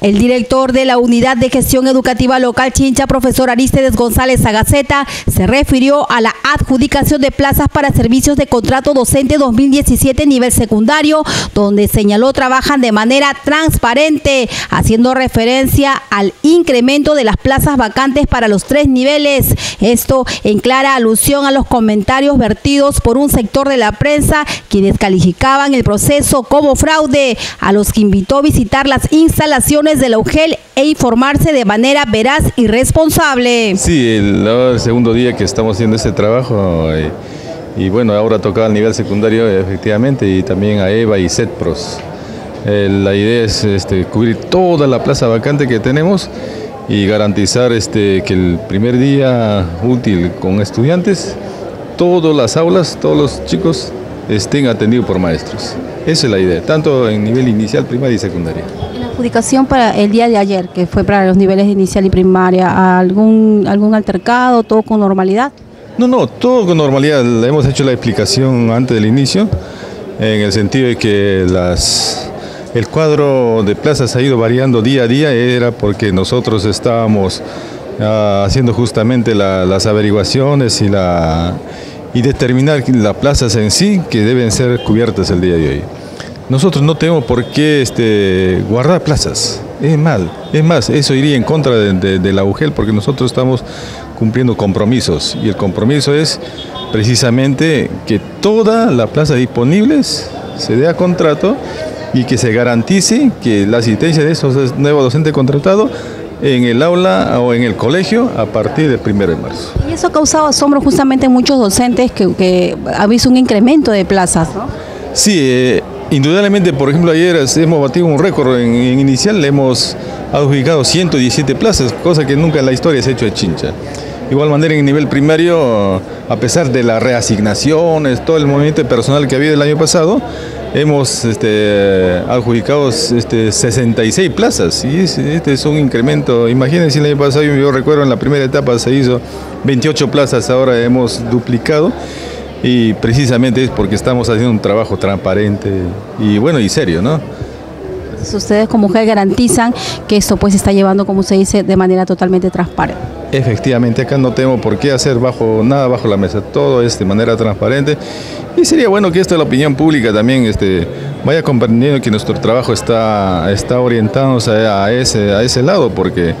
El director de la Unidad de Gestión Educativa Local Chincha, profesor Aristides González Sagaceta, se refirió a la adjudicación de plazas para servicios de contrato docente 2017 nivel secundario, donde señaló trabajan de manera transparente, haciendo referencia al incremento de las plazas vacantes para los tres niveles. Esto en clara alusión a los comentarios vertidos por un sector de la prensa, quienes calificaban el proceso como fraude, a los que invitó a visitar las instalaciones de la UGEL e informarse de manera veraz y responsable. Sí, el, segundo día que estamos haciendo este trabajo eh, y, bueno, ahora tocaba al nivel secundario efectivamente y también a EVA y CETPROS. Eh, la idea es este, cubrir toda la plaza vacante que tenemos y garantizar este, que el primer día útil con estudiantes, todas las aulas, todos los chicos estén atendidos por maestros. Esa es la idea, tanto en nivel inicial, primaria y secundaria. Adjudicación para el día de ayer, que fue para los niveles inicial y primaria, ¿algún, algún altercado, todo con normalidad? No, no, todo con normalidad. Hemos hecho la explicación antes del inicio, en el sentido de que las, el cuadro de plazas ha ido variando día a día, era porque nosotros estábamos ah, haciendo justamente las averiguaciones y la y determinar las plazas en sí que deben ser cubiertas el día de hoy. Nosotros no tenemos por qué este, guardar plazas, es mal, es más, eso iría en contra de, la UGEL porque nosotros estamos cumpliendo compromisos y el compromiso es precisamente que toda la plaza disponibles se dé a contrato y que se garantice que la asistencia de esos nuevos docentes contratados en el aula o en el colegio a partir del 1 de marzo. Y eso ha causado asombro justamente en muchos docentes que, ha visto un incremento de plazas, ¿no? Sí, eh, indudablemente, por ejemplo, ayer hemos batido un récord en, inicial, hemos adjudicado 117 plazas, cosa que nunca en la historia se ha hecho de Chincha. Igual manera en nivel primario, a pesar de las reasignaciones, todo el movimiento personal que había el año pasado, hemos este, adjudicado este, 66 plazas y este es un incremento. Imagínense el año pasado, yo recuerdo en la primera etapa se hizo 28 plazas, ahora hemos duplicado y precisamente es porque estamos haciendo un trabajo transparente y bueno y serio, ¿no? Ustedes como mujer garantizan que esto pues se está llevando, como se dice, de manera totalmente transparente. Efectivamente, acá no tengo por qué hacer bajo nada bajo la mesa, todo es de manera transparente y sería bueno que esto la opinión pública también este, vaya comprendiendo que nuestro trabajo está, está orientándose a ese, a ese lado, porque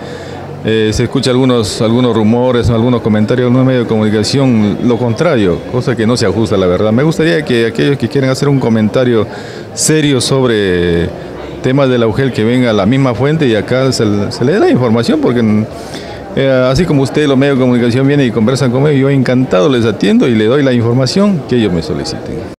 eh, se escucha algunos, algunos rumores, algunos comentarios en un medio de comunicación, lo contrario, cosa que no se ajusta a la verdad. Me gustaría que aquellos que quieren hacer un comentario serio sobre temas de la UGEL que venga a la misma fuente y acá se, le dé la información, porque eh, así como usted, los medios de comunicación vienen y conversan conmigo, yo encantado les atiendo y le doy la información que ellos me soliciten.